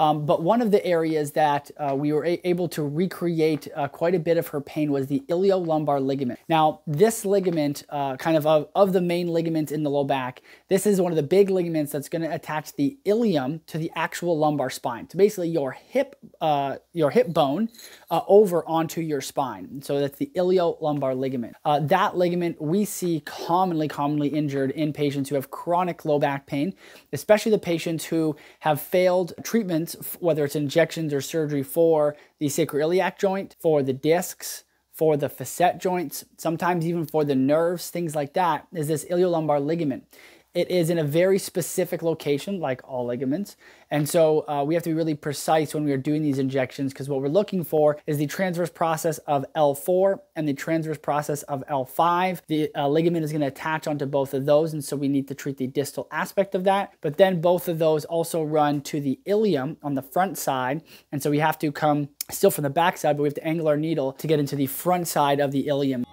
Um, but one of the areas that uh, we were able to recreate uh, quite a bit of her pain was the iliolumbar ligament. Now, this ligament, uh, kind of, of of the main ligaments in the low back, this is one of the big ligaments that's going to attach the ilium to the actual lumbar spine. So basically, your hip uh, your hip bone uh, over onto your spine. So that's the iliolumbar ligament. Uh, that ligament we see commonly commonly injured in patients who have chronic low back pain, especially the patients who have failed treatments, whether it's injections or surgery for the sacroiliac joint, for the discs, for the facet joints, sometimes even for the nerves, things like that, is this iliolumbar ligament. It is in a very specific location, like all ligaments. And so uh, we have to be really precise when we are doing these injections because what we're looking for is the transverse process of L4 and the transverse process of L5. The uh, ligament is going to attach onto both of those. And so we need to treat the distal aspect of that. But then both of those also run to the ilium on the front side. And so we have to come still from the back side, but we have to angle our needle to get into the front side of the ilium.